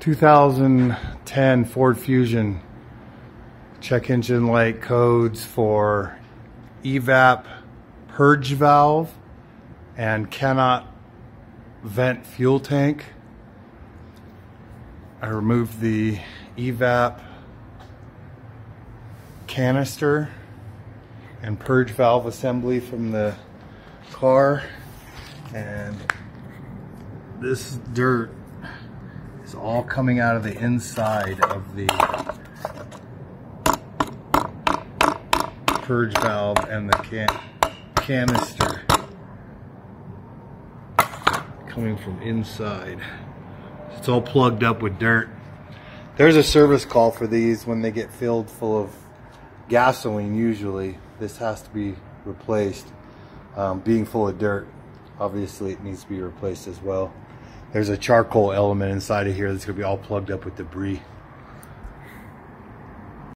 2010 Ford Fusion check engine light codes for evap purge valve and cannot vent fuel tank. I removed the evap canister and purge valve assembly from the car and this dirt is all coming out of the inside of the purge valve and the can canister coming from inside. It's all plugged up with dirt. There's a service call for these when they get filled full of gasoline usually. This has to be replaced. Um, being full of dirt, obviously it needs to be replaced as well. There's a charcoal element inside of here that's going to be all plugged up with debris.